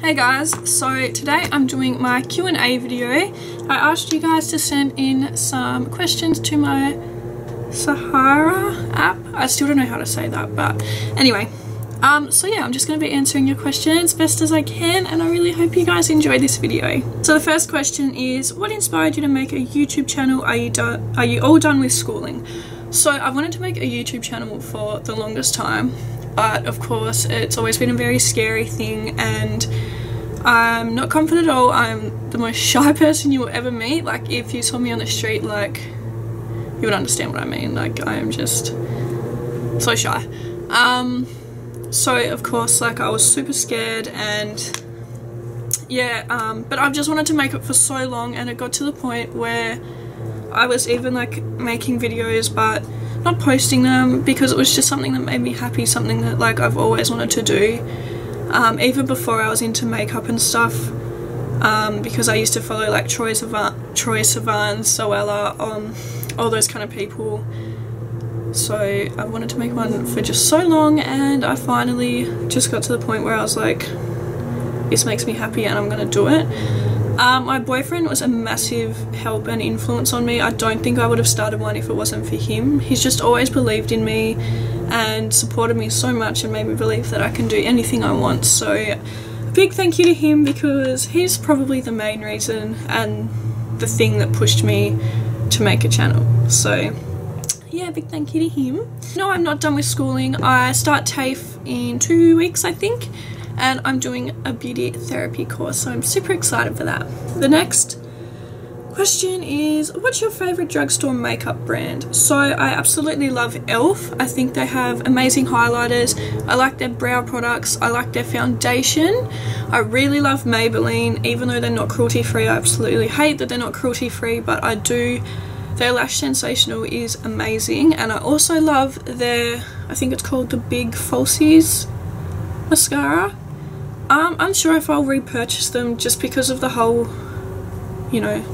Hey guys, so today I'm doing my Q&A video. I asked you guys to send in some questions to my Sarahah app. I still don't know how to say that, but anyway. Um, so yeah, I'm just going to be answering your questions best as I can and I really hope you guys enjoy this video. So the first question is, what inspired you to make a YouTube channel? Are you, done, are you all done with schooling? So I wanted to make a YouTube channel for the longest time but of course it's always been a very scary thing and I'm not confident at all. I'm the most shy person you will ever meet. Like if you saw me on the street like you would understand what I mean. Like I am just so shy. Um so of course like I was super scared and yeah um but I've just wanted to make it for so long and it got to the point where I was even like making videos but not posting them because it was just something that made me happy, something that like I've always wanted to do. Um, even before I was into makeup and stuff, um, because I used to follow like Troye Sivan, Troye Sivan, Zoella, um, all those kind of people. So I wanted to make one for just so long and I finally just got to the point where I was like, this makes me happy and I'm gonna do it. Um, my boyfriend was a massive help and influence on me. I don't think I would have started one if it wasn't for him. He's just always believed in me and supported me so much and made me believe that I can do anything I want. So a big thank you to him because he's probably the main reason and the thing that pushed me to make a channel. So yeah, big thank you to him. No, I'm not done with schooling. I start TAFE in two weeks, I think and I'm doing a beauty therapy course so I'm super excited for that. The next question is what's your favorite drugstore makeup brand? So i absolutely love elf i think they have amazing highlighters. I like their brow products. I like their foundation. I really love maybelline. Even though they're not cruelty free i absolutely hate that they're not cruelty free but i do. Their lash sensational is amazing and i also love their i think it's called the big falsies mascara Um, I'm unsure if I'll repurchase them just because of the whole, you know,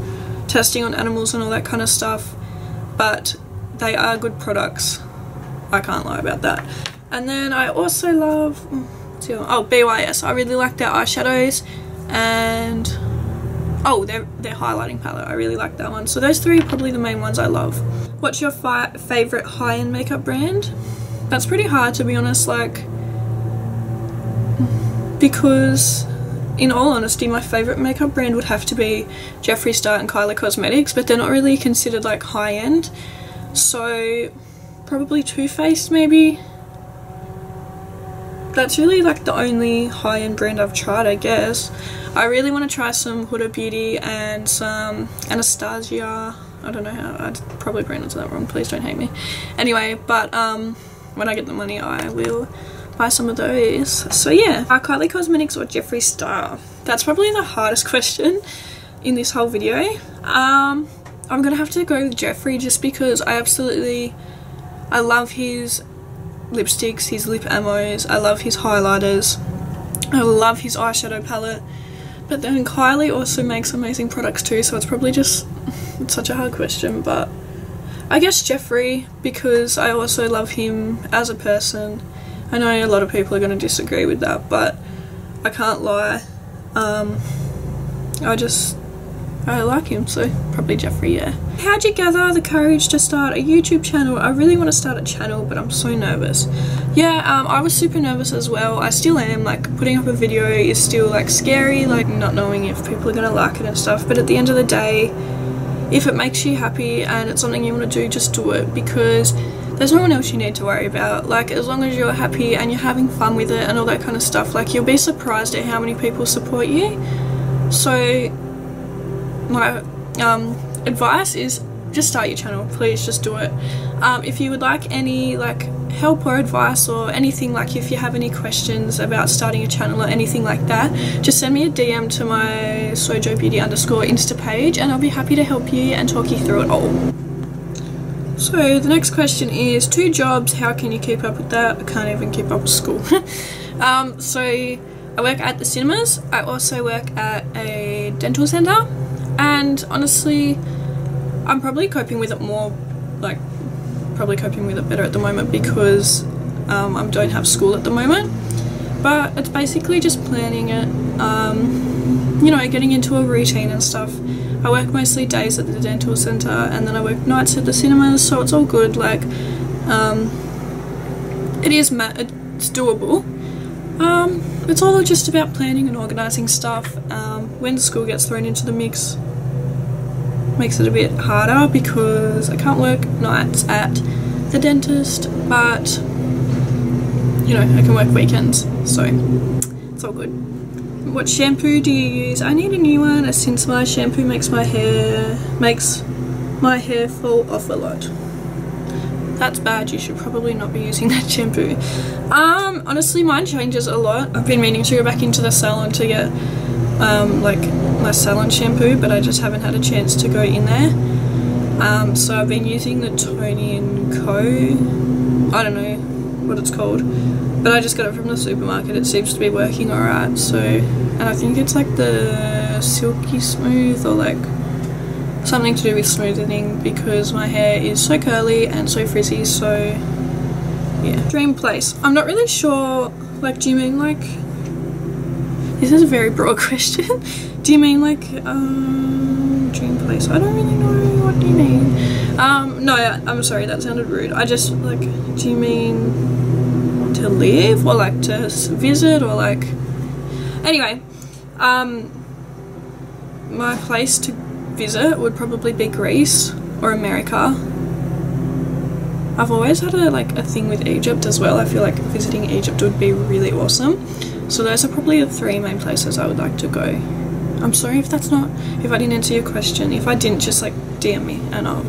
testing on animals and all that kind of stuff. But they are good products. I can't lie about that. And then I also love, mm, oh, BYS. I really like their eyeshadows and, oh, their, their highlighting palette. I really like that one. So those three are probably the main ones I love. What's your favorite high-end makeup brand? That's pretty hard to be honest, like, because in all honesty my favourite makeup brand would have to be Jeffree Star and Kylie Cosmetics but they're not really considered like high-end. So probably Too Faced maybe? That's really like the only high-end brand I've tried I guess. I really want to try some Huda Beauty and some Anastasia. I don't know how I probably pronounced that wrong please don't hate me. Anyway but um when I get the money I will buy some of those. So yeah, are Kylie Cosmetics or Jeffree Star? That's probably the hardest question in this whole video. Um, I'm gonna have to go with Jeffree just because I absolutely, I love his lipsticks, his lip ammos, I love his highlighters, I love his eyeshadow palette. But then Kylie also makes amazing products too, so it's probably just it's such a hard question, but I guess Jeffree because I also love him as a person I know a lot of people are going to disagree with that, but I can't lie. Um, I just, I like him, so probably Jeffree, yeah. How'd you gather the courage to start a YouTube channel? I really want to start a channel, but I'm so nervous. Yeah, um, I was super nervous as well. I still am, like, putting up a video is still, like, scary, like, not knowing if people are going to like it and stuff, but at the end of the day, if it makes you happy and it's something you want to do, just do it, because there's no one else you need to worry about. Like, as long as you're happy and you're having fun with it and all that kind of stuff, like, you'll be surprised at how many people support you. So, my um, advice is just start your channel. Please just do it. Um, if you would like any, like, help or advice or anything, like, if you have any questions about starting a channel or anything like that, just send me a DM to my Sojo Beauty underscore Insta page and I'll be happy to help you and talk you through it all. So the next question is two jobs, how can you keep up with that? I can't even keep up with school. um, so I work at the cinemas, I also work at a dental centre and honestly I'm probably coping with it more like probably coping with it better at the moment because um, I don't have school at the moment but it's basically just planning it. Uh, you know, getting into a routine and stuff. I work mostly days at the dental centre and then I work nights at the cinemas, so it's all good. Like, um, it is, it's doable. Um, it's all just about planning and organising stuff. Um, when school gets thrown into the mix, makes it a bit harder because I can't work nights at the dentist, but you know, I can work weekends, so it's all good. What shampoo do you use? I need a new one since my shampoo makes my hair makes my hair fall off a lot. That's bad, you should probably not be using that shampoo. Um, honestly mine changes a lot. I've been meaning to go back into the salon to get um, like my salon shampoo but I just haven't had a chance to go in there. Um, so I've been using the Toni & Co. I don't know what it's called but I just got it from the supermarket. It seems to be working alright so and I think it's like the silky smooth or like something to do with smoothing because my hair is so curly and so frizzy so yeah. Dream place. I'm not really sure like do you mean like this is a very broad question. Do you mean like um dream place? I don't really know what do you mean. Um no I'm sorry that sounded rude. I just like do you mean to live or like to visit or like anyway um my place to visit would probably be Greece or America. I've always had a like a thing with Egypt as well. I feel like visiting Egypt would be really awesome. So those are probably the three main places I would like to go. I'm sorry if that's not if I didn't answer your question. If I didn't just like DM me and I'll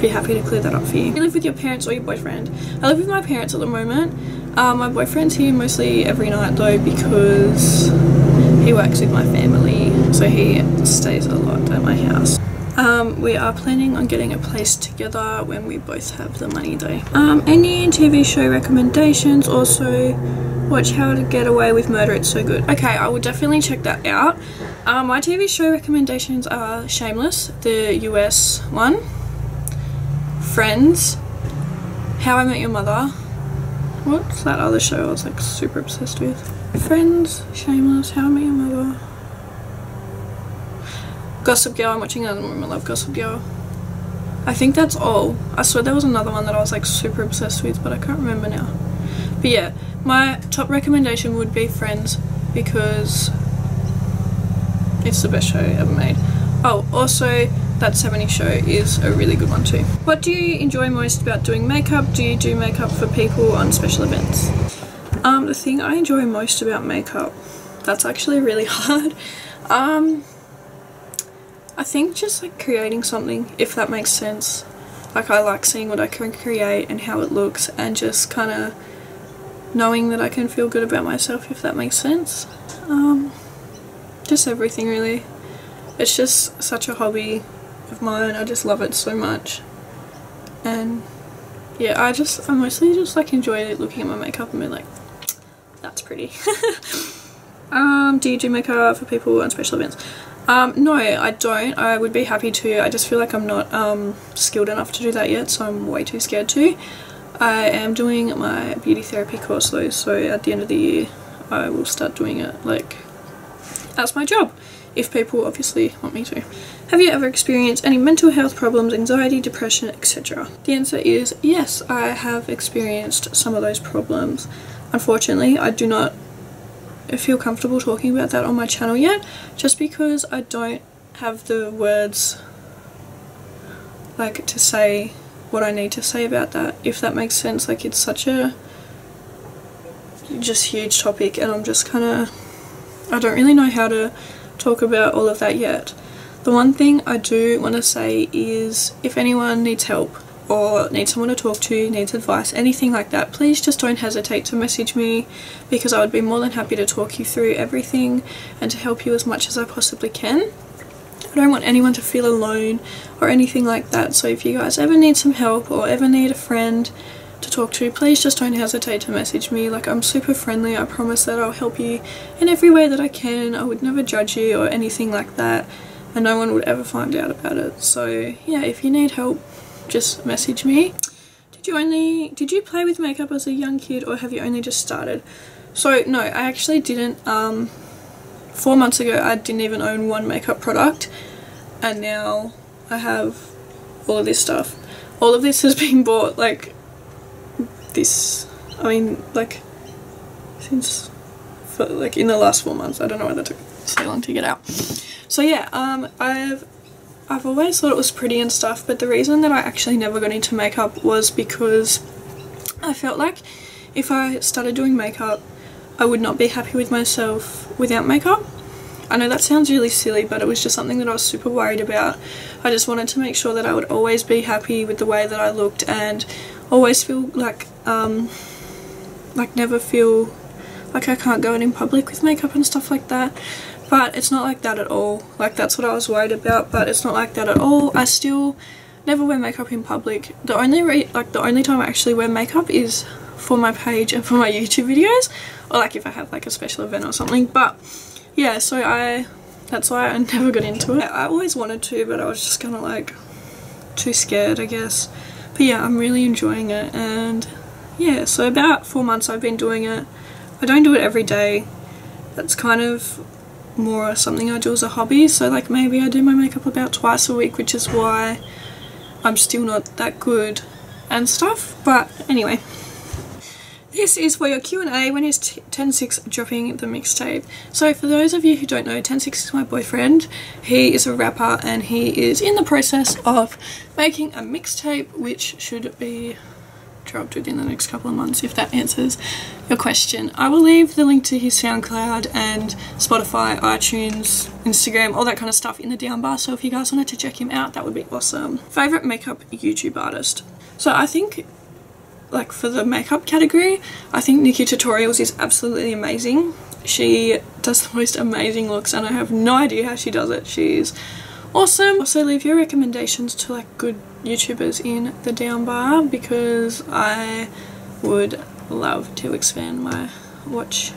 be happy to clear that up for you. You live with your parents or your boyfriend? I live with my parents at the moment um, my boyfriend's here mostly every night though because he works with my family so he stays a lot at my house. Um, we are planning on getting a place together when we both have the money though. Um, any TV show recommendations? Also, watch How to Get Away with Murder, it's so good. Okay, I will definitely check that out. Um, my TV show recommendations are Shameless, the US one, Friends, How I Met Your Mother, What's that other show I was like super obsessed with? Friends, Shameless, How I Met Your Mother. Gossip Girl, I'm watching that at the moment, I love Gossip Girl. I think that's all. I swear there was another one that I was like super obsessed with, but I can't remember now. But yeah, my top recommendation would be Friends because it's the best show ever made. Oh, also that 70 show is a really good one too. What do you enjoy most about doing makeup? Do you do makeup for people on special events? Um, the thing I enjoy most about makeup, that's actually really hard. Um, I think just like creating something, if that makes sense. Like I like seeing what I can create and how it looks and just kind of knowing that I can feel good about myself if that makes sense. Um, just everything really. It's just such a hobby of mine. I just love it so much. And yeah, I just, I mostly just like enjoy looking at my makeup and be like, that's pretty. um, do you do makeup for people on special events? Um, no, I don't. I would be happy to. I just feel like I'm not um, skilled enough to do that yet, so I'm way too scared to. I am doing my beauty therapy course though, so at the end of the year I will start doing it like that's my job if people obviously want me to. Have you ever experienced any mental health problems, anxiety, depression, etc.? The answer is yes, I have experienced some of those problems. Unfortunately, I do not feel comfortable talking about that on my channel yet, just because I don't have the words like to say what I need to say about that, if that makes sense. Like it's such a just huge topic and I'm just kind of, I don't really know how to talk about all of that yet. The one thing I do want to say is if anyone needs help or needs someone to talk to, needs advice, anything like that, please just don't hesitate to message me because I would be more than happy to talk you through everything and to help you as much as I possibly can. I don't want anyone to feel alone or anything like that so if you guys ever need some help or ever need a friend to talk to, please just don't hesitate to message me. Like I'm super friendly, I promise that I'll help you in every way that I can. I would never judge you or anything like that and no one would ever find out about it. So yeah, if you need help, just message me. Did you only, did you play with makeup as a young kid or have you only just started? So no, I actually didn't um, four months ago I didn't even own one makeup product and now I have all of this stuff. All of this has been bought like this, I mean like since for, like in the last four months. I don't know why that took so long to get out. So yeah, um, I've I've always thought it was pretty and stuff, but the reason that I actually never got into makeup was because I felt like if I started doing makeup, I would not be happy with myself without makeup. I know that sounds really silly, but it was just something that I was super worried about. I just wanted to make sure that I would always be happy with the way that I looked and always feel like, um, like never feel like I can't go out in public with makeup and stuff like that. But it's not like that at all. Like that's what I was worried about but it's not like that at all. I still never wear makeup in public. The only like the only time I actually wear makeup is for my page and for my YouTube videos or like if I have like a special event or something. But yeah so I that's why I never got into it. I always wanted to but I was just kind of like too scared I guess. But yeah I'm really enjoying it and yeah so about four months I've been doing it I don't do it every day that's kind of more something I do as a hobby so like maybe I do my makeup about twice a week which is why I'm still not that good and stuff but anyway this is for your Q&A when is 10Six dropping the mixtape. So for those of you who don't know, 10Six is my boyfriend. He is a rapper and he is in the process of making a mixtape which should be dropped within the next couple of months if that answers your question. I will leave the link to his SoundCloud and Spotify, iTunes, Instagram, all that kind of stuff in the down bar so if you guys wanted to check him out that would be awesome. Favourite makeup YouTube artist? So I think like for the makeup category I think NikkieTutorials is absolutely amazing. She does the most amazing looks and I have no idea how she does it. She's awesome. Also leave your recommendations to like good YouTubers in the down bar because I would love to expand my watch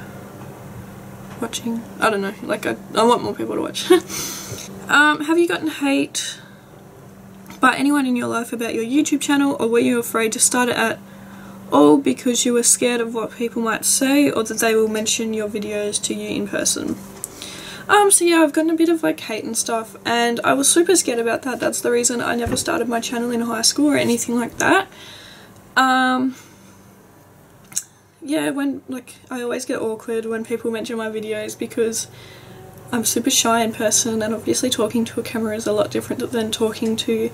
watching. I don't know, like I, I want more people to watch. um, have you gotten hate by anyone in your life about your YouTube channel or were you afraid to start it at all because you were scared of what people might say or that they will mention your videos to you in person? Um, so yeah, I've gotten a bit of like hate and stuff and I was super scared about that. That's the reason I never started my channel in high school or anything like that. Um, yeah, when like I always get awkward when people mention my videos because I'm super shy in person and obviously talking to a camera is a lot different than talking to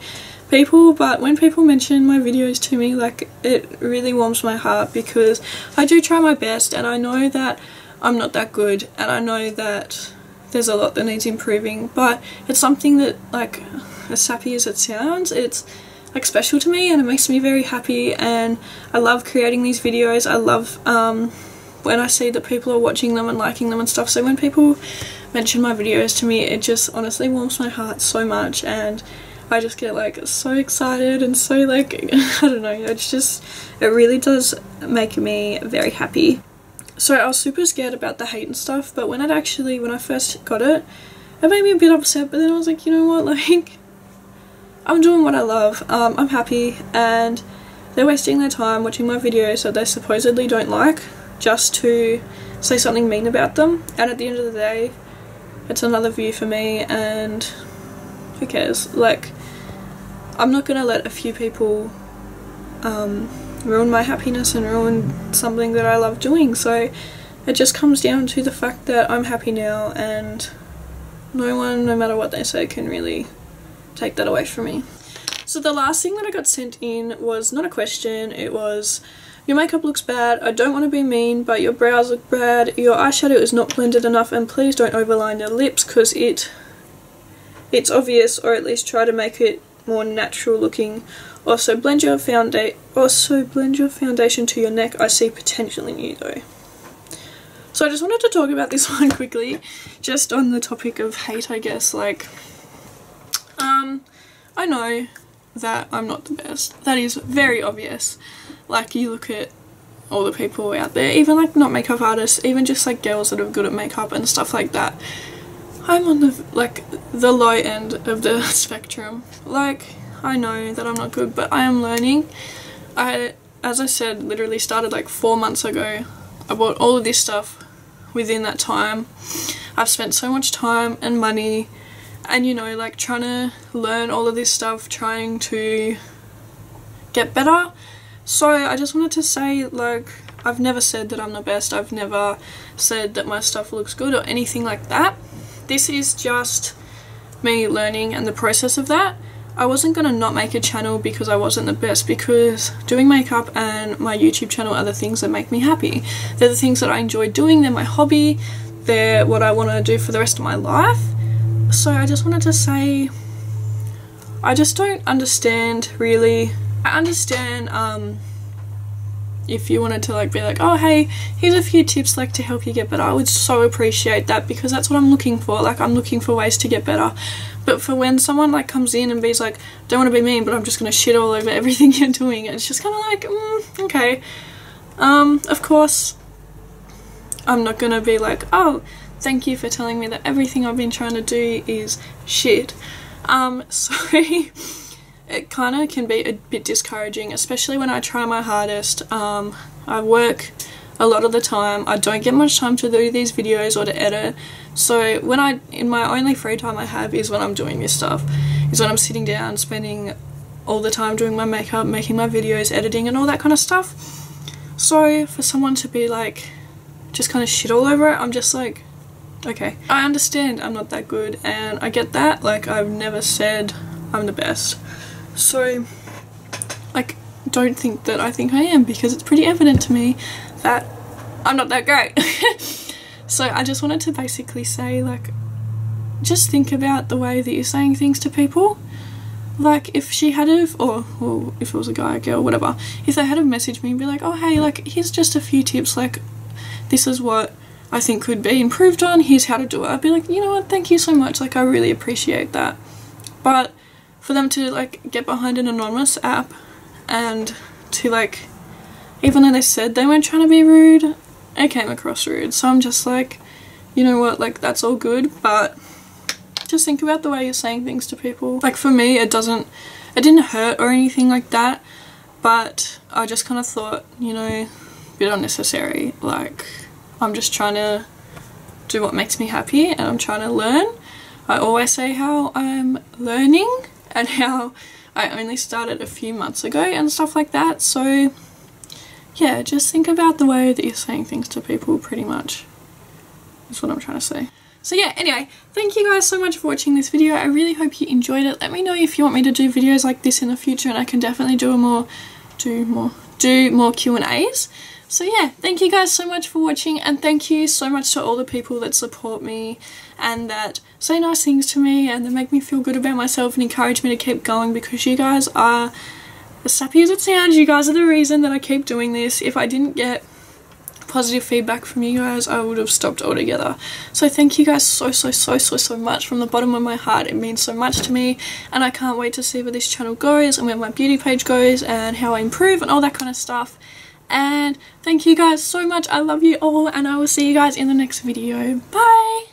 people but when people mention my videos to me like it really warms my heart because I do try my best and I know that I'm not that good and I know that there's a lot that needs improving but it's something that like as sappy as it sounds it's like special to me and it makes me very happy and I love creating these videos. I love um, when I see that people are watching them and liking them and stuff. So when people mention my videos to me it just honestly warms my heart so much and I just get like so excited and so like I don't know it's just it really does make me very happy so I was super scared about the hate and stuff, but when it actually, when I first got it, it made me a bit upset, but then I was like, you know what, like, I'm doing what I love, um, I'm happy, and they're wasting their time watching my videos that they supposedly don't like, just to say something mean about them, and at the end of the day, it's another view for me, and who cares, like, I'm not gonna let a few people, um, ruin my happiness and ruin something that I love doing. So it just comes down to the fact that I'm happy now and no one, no matter what they say, can really take that away from me. So the last thing that I got sent in was not a question, it was your makeup looks bad, I don't want to be mean, but your brows look bad, your eyeshadow is not blended enough, and please don't overline your lips because it it's obvious, or at least try to make it more natural looking also blend your foundation also blend your foundation to your neck. I see potential in you though. So I just wanted to talk about this one quickly, just on the topic of hate I guess, like um I know that I'm not the best. That is very obvious. Like you look at all the people out there, even like not makeup artists, even just like girls that are good at makeup and stuff like that. I'm on the like the low end of the spectrum. Like I know that I'm not good, but I am learning. I, as I said, literally started like four months ago. I bought all of this stuff within that time. I've spent so much time and money and you know like trying to learn all of this stuff trying to get better so I just wanted to say like I've never said that I'm the best I've never said that my stuff looks good or anything like that this is just me learning and the process of that I wasn't going to not make a channel because I wasn't the best because doing makeup and my YouTube channel are the things that make me happy. They're the things that I enjoy doing, they're my hobby, they're what I want to do for the rest of my life so I just wanted to say I just don't understand really I understand um if you wanted to like be like oh hey here's a few tips like to help you get better I would so appreciate that because that's what I'm looking for. Like I'm looking for ways to get better. But for when someone like comes in and be's like don't want to be mean but I'm just gonna shit all over everything you're doing it's just kind of like mm, okay. Um of course I'm not gonna be like oh thank you for telling me that everything I've been trying to do is shit. Um, so it kind of can be a bit discouraging, especially when I try my hardest. Um, I work a lot of the time. I don't get much time to do these videos or to edit. So when I, in my only free time I have is when I'm doing this stuff. Is when I'm sitting down, spending all the time doing my makeup, making my videos, editing and all that kind of stuff. So for someone to be like, just kind of shit all over it, I'm just like, okay. I understand I'm not that good and I get that, like I've never said I'm the best. So, like, don't think that I think I am because it's pretty evident to me that I'm not that great. so I just wanted to basically say like, just think about the way that you're saying things to people. Like if she had have, or, or if it was a guy, a girl, whatever, if they had have messaged me and be like, oh hey, like here's just a few tips, like this is what I think could be improved on, here's how to do it. I'd be like, you know what, thank you so much, like I really appreciate that. But for them to like get behind an anonymous app and to like, even though they said they weren't trying to be rude, it came across rude. So I'm just like, you know what, like that's all good, but just think about the way you're saying things to people. Like for me, it doesn't, it didn't hurt or anything like that, but I just kind of thought, you know, a bit unnecessary, like I'm just trying to do what makes me happy and I'm trying to learn. I always say how I'm learning and how I only started a few months ago and stuff like that. So yeah, just think about the way that you're saying things to people pretty much. That's what I'm trying to say. So yeah, anyway, thank you guys so much for watching this video. I really hope you enjoyed it. Let me know if you want me to do videos like this in the future and I can definitely do a more, do more, do more Q&As. So yeah, thank you guys so much for watching and thank you so much to all the people that support me and that say nice things to me and that make me feel good about myself and encourage me to keep going because you guys are, as sappy as it sounds, you guys are the reason that I keep doing this. If I didn't get positive feedback from you guys, I would have stopped altogether. So thank you guys so, so, so, so, so much from the bottom of my heart. It means so much to me and I can't wait to see where this channel goes and where my beauty page goes and how I improve and all that kind of stuff and thank you guys so much. I love you all and I will see you guys in the next video. Bye!